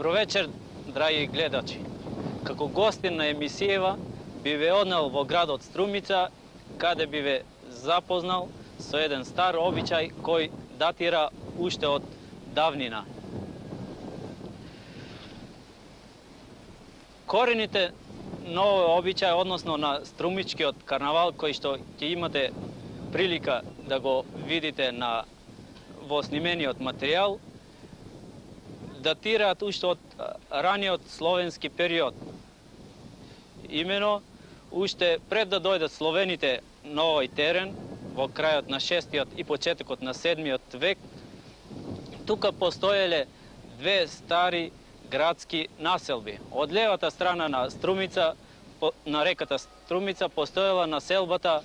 Добро вечер, драги гледачи. Како гостин на емисијева би ве однел во градот Струмица, каде би ве запознал со еден стар обичај кој датира уште од давнина. Корените на овој обичај, односно на струмичкиот карнавал кој што ќе имате прилика да го видите на во снимениот материјал, датираат уште од раниот словенски период. Имено, уште пред да дојдат словените на овој терен, во крајот на шестиот и почетокот на седмиот век, тука постоеле две стари градски населби. Од левата страна на Струмица, на реката Струмица, постоела населбата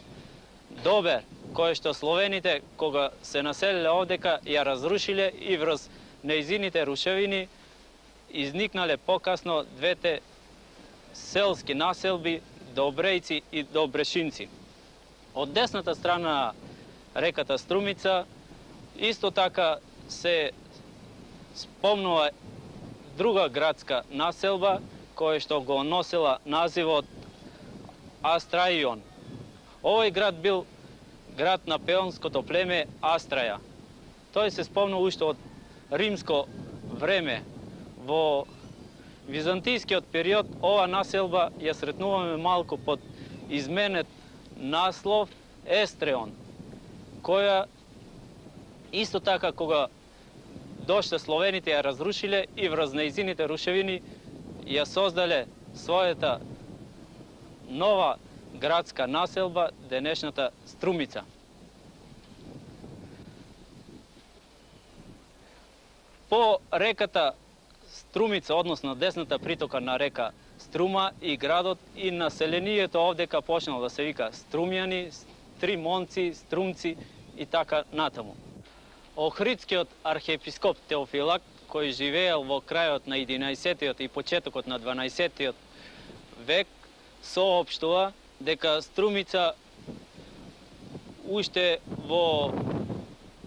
Добер, која што словените, кога се населиле овдека, ја разрушиле и врз неизините рушевини изникнале покасно двете селски населби Добрејци и Добрешинци. Од десната страна реката Струмица исто така се спомнува друга градска населба која што го носела називот Астраион. Овој град бил град на пеонското племе Астраја. Тој се спомнува уште од римско време. Во византискиот период ова населба ја сретнуваме малку под изменет наслов Естреон, која исто така кога дошле словените ја разрушиле и врз неизините рушевини ја создале својата нова градска населба, денешната Струмица. По реката Струмица, односно десната притока на река Струма и градот и населението овдека почнало да се вика Струмјани, Стримонци, Струмци и така натаму. Охридскиот архиепископ Теофилак, кој живеел во крајот на 11 и почетокот на 12 век, соопштува дека Струмица уште во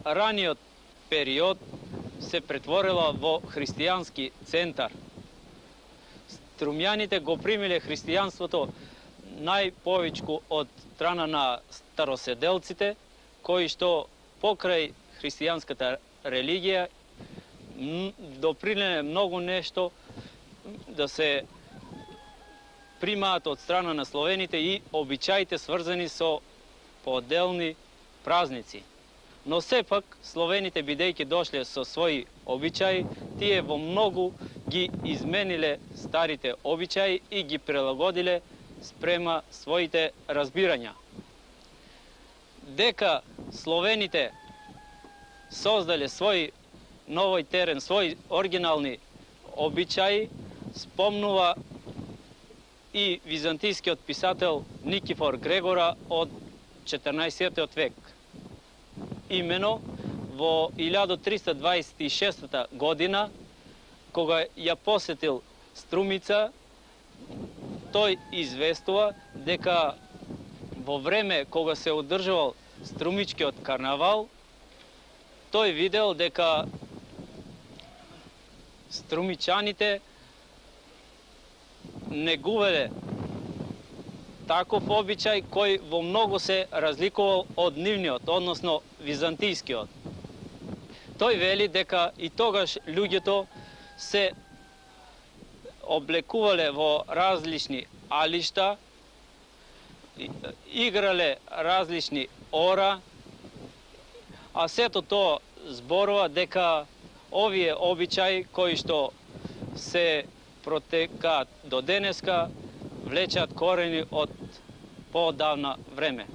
раниот период се претворила во христијански центар. Струмјаните го примиле христијанството најповечку од страна на староседелците, кои што покрај христијанската религија допринеле многу нешто да се примаат од страна на словените и обичаите сврзани со поделни празници. Но сепак, словените бидејќи дошле со своји обичаи, тие во многу ги измениле старите обичаи и ги прилагодиле спрема своите разбирања. Дека словените создале свој новој терен, свој оригинални обичаи, спомнува и византискиот писател Никифор Грегора од 14 век имено во 1326 година, кога ја посетил Струмица, тој известува дека во време кога се одржувал Струмичкиот карнавал, тој видел дека струмичаните негувале таков обичај кој во многу се разликувал од нивниот, односно византискиот. Тој вели дека и тогаш луѓето се облекувале во различни алишта, играле различни ора, а сето тоа зборува дека овие обичаи кои што се протекаат до денеска влечат корени од поодавна време.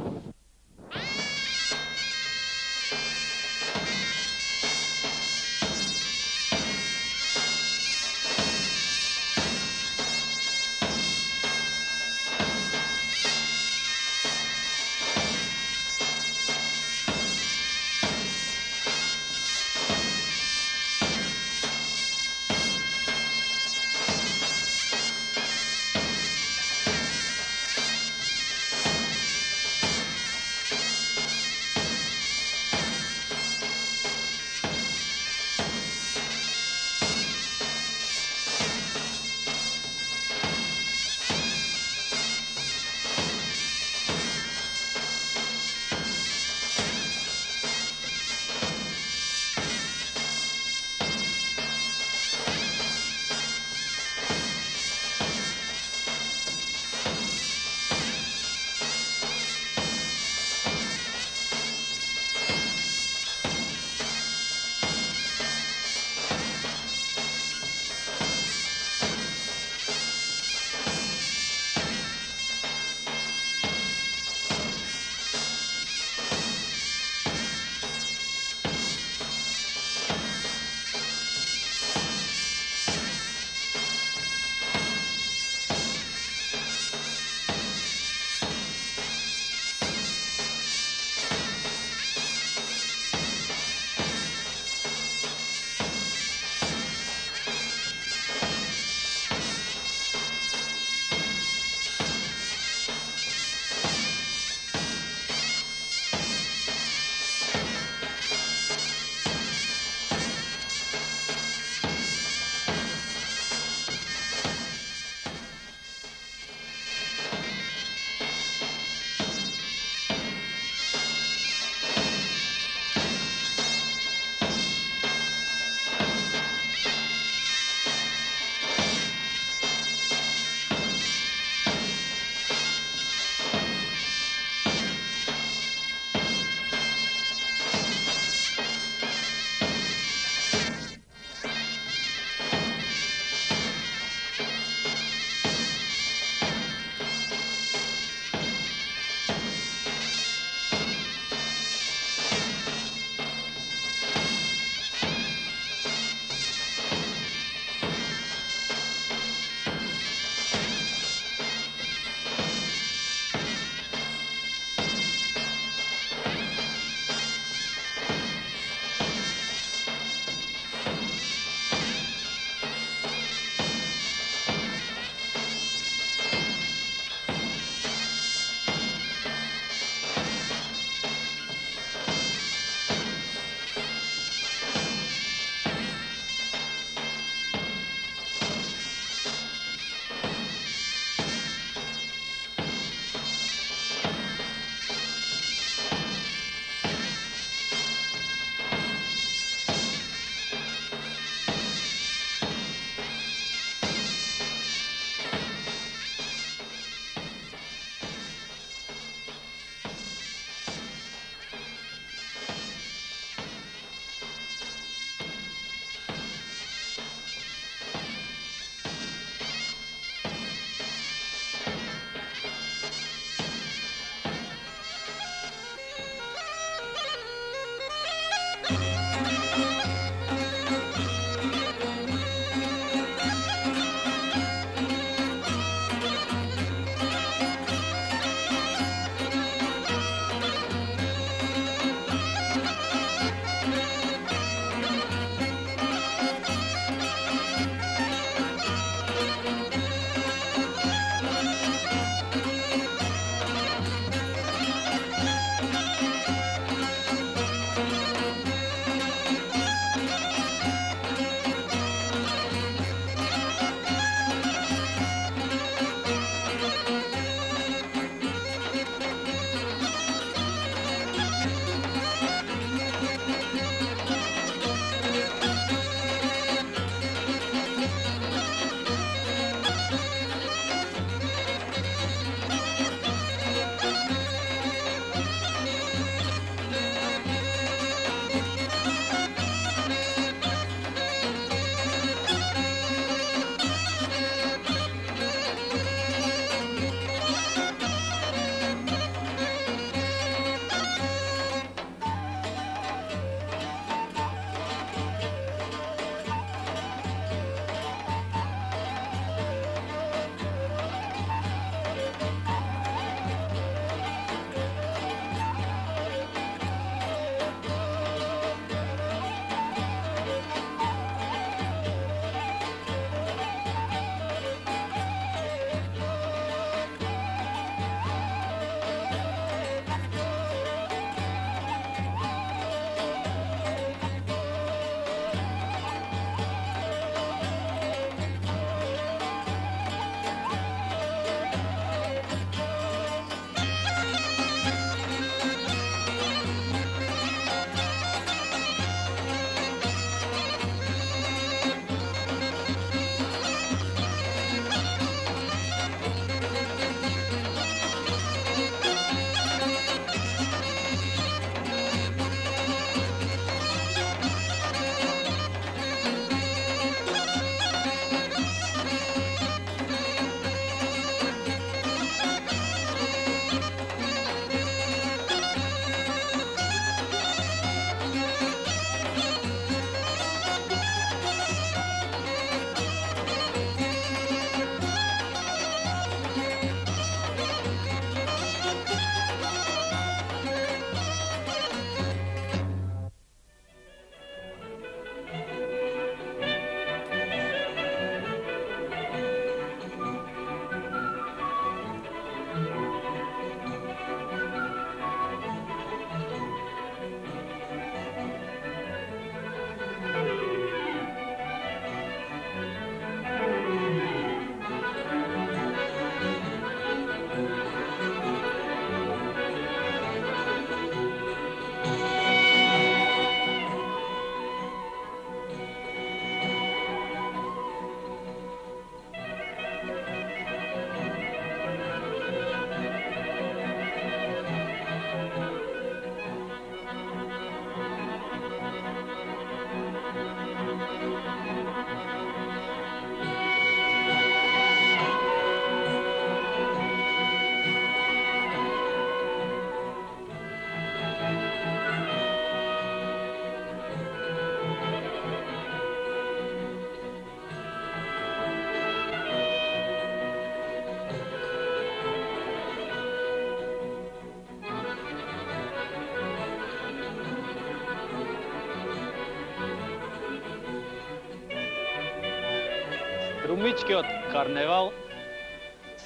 Румичкиот карневал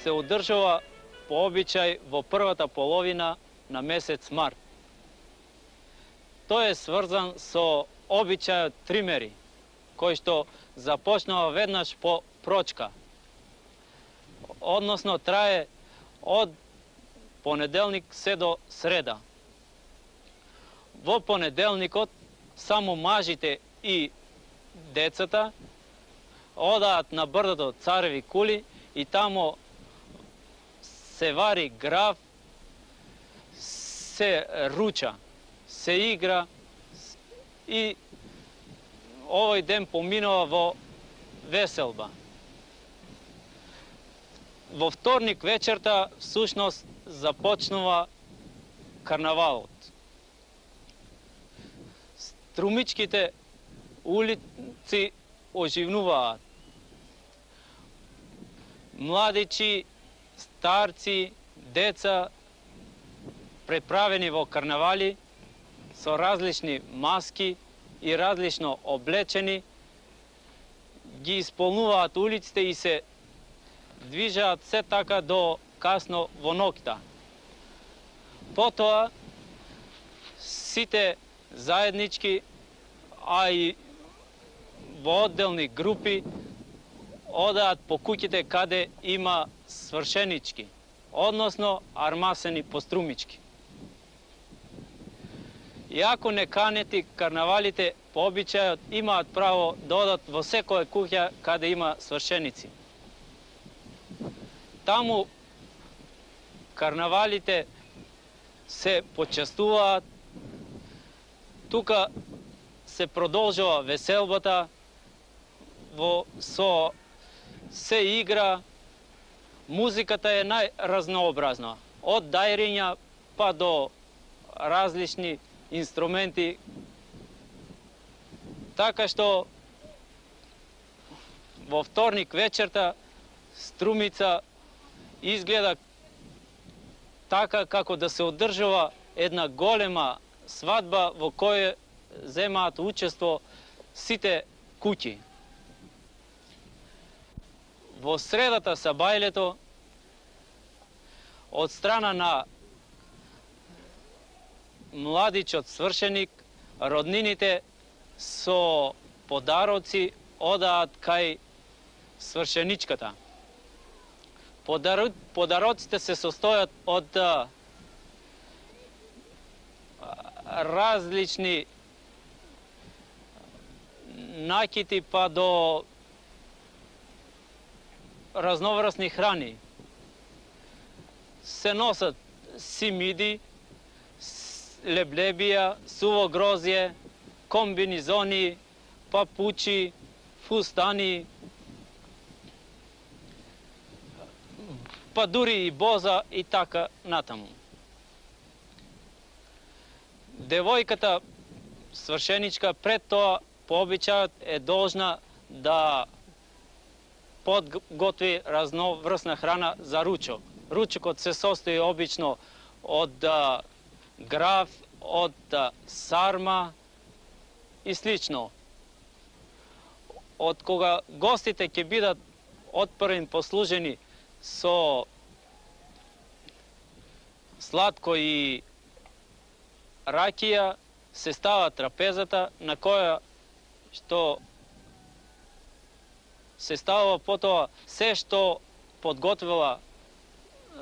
се одржува по обичај во првата половина на месец март. Тој е сврзан со обичајот тримери, кој што започнува веднаш по прочка. Односно трае од понеделник се до среда. Во понеделникот само мажите и децата одаат на брдото Цареви кули и тамо се вари граф, се руча, се игра и овој ден поминува во веселба. Во вторник вечерта всушност започнува карнавалот. Струмичките улици оживнуваат. Младичи, старци, деца преправени во карнавали со различни маски и различно облечени ги исполнуваат улиците и се движаат се така до касно во ноќта. Потоа сите заеднички, а и во одделни групи одаат по куќите каде има свршенички, односно армасени пострумички. Иако не канети, карнавалите по обичајот имаат право да одат во секоја куќа каде има свршеници. Таму карнавалите се почестуваат, тука се продолжува веселбата, во со се игра, музиката е најразнообразна, од дајриња па до различни инструменти. Така што во вторник вечерта Струмица изгледа така како да се одржува една голема свадба во која земаат учество сите куќи. Во средата са бајлето од страна на младичот свршеник, роднините со подароци одаат кај свршеничката. Подар... Подароците се состојат од а, различни накити па до разноврсни храни. Се носат симиди, леблебија, суво грозје, комбинизони, папучи, фустани, па дури и боза и така натаму. Девојката свршеничка пред тоа по обичајот е должна да подготви разноврсна храна за ручок. Ручокот се состои обично од а, граф, од а, сарма и слично. Од кога гостите ќе бидат отпрвен послужени со сладко и ракија, се става трапезата на која што се ставува потоа се што подготвила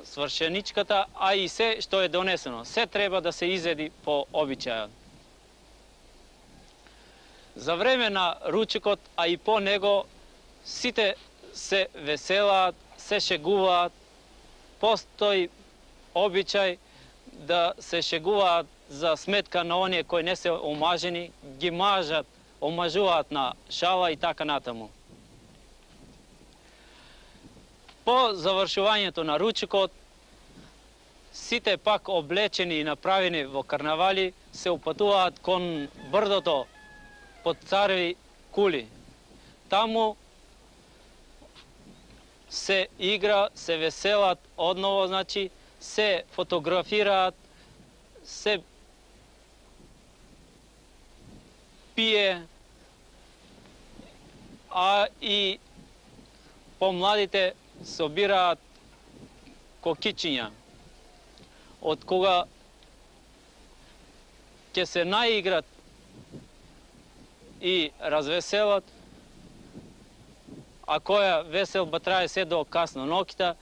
свршеничката, а и се што е донесено. Се треба да се изеди по обичајот. За време на ручекот, а и по него, сите се веселаат, се шегуваат, постои обичај да се шегуваат за сметка на оние кои не се омажени, ги мажат, омажуваат на шала и така натаму. По завршувањето на ручекот, сите пак облечени и направени во карнавали се упатуваат кон брдото под цареви кули. Таму се игра, се веселат одново, значи, се фотографираат, се пие, а и помладите собираат кокичиња, од кога ќе се наиграт и развеселат, а која веселба трае се до касно ноќта,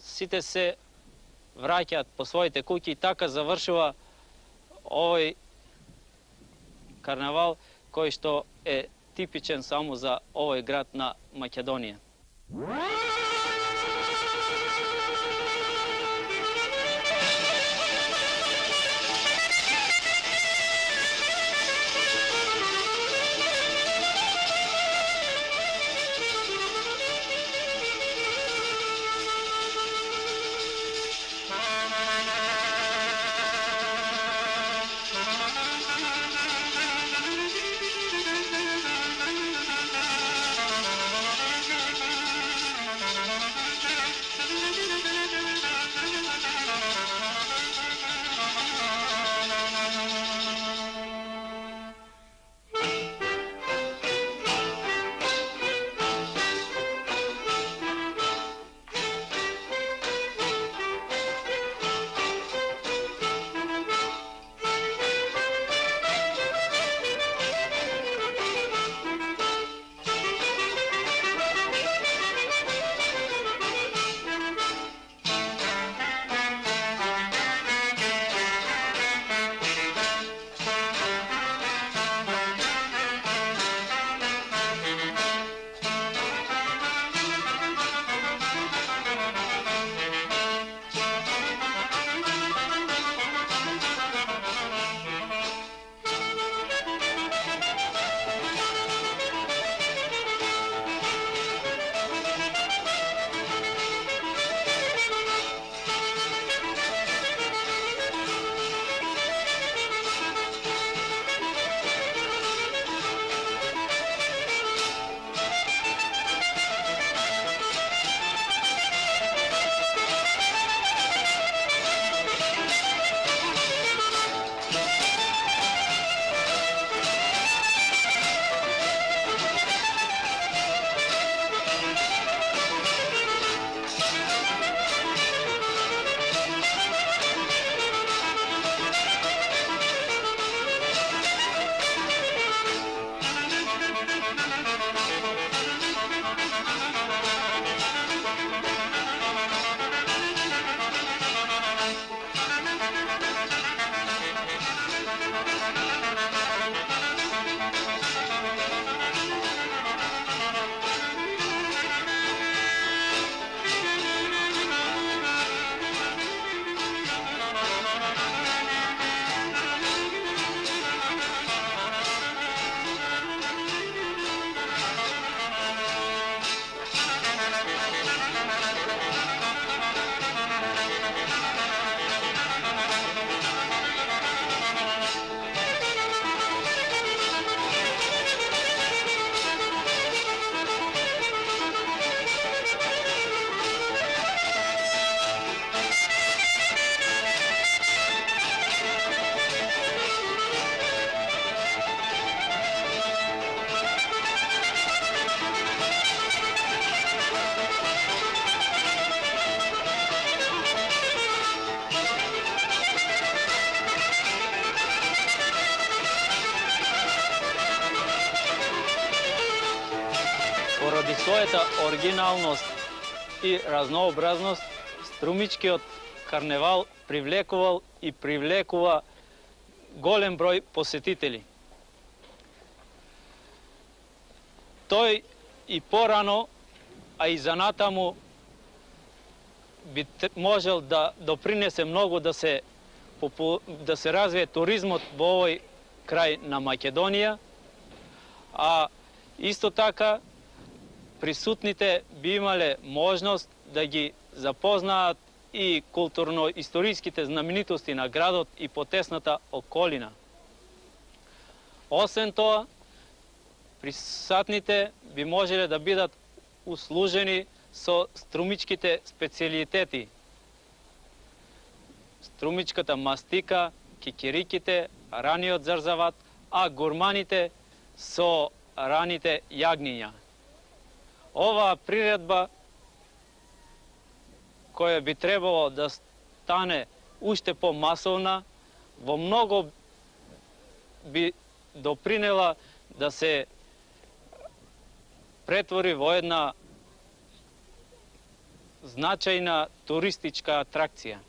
сите се враќаат по своите куќи и така завршува овој карнавал кој што е типичен само за овој град на Македонија. What? Својата оригиналност и разнообразност, струмичкиот карневал привлекувал и привлекува голем број посетители. Тој и порано, а и занатаму би можел да допринесе многу да се да се развие туризмот во овој крај на Македонија, а исто така присутните би имале можност да ги запознаат и културно-историските знаменитости на градот и потесната околина. Освен тоа, присутните би можеле да бидат услужени со струмичките специалитети. Струмичката мастика, кикириките, раниот зарзават, а гурманите со раните јагниња. Оваа приредба која би требало да стане уште помасовна, во многу би допринела да се претвори во една значајна туристичка атракција.